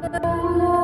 Oh.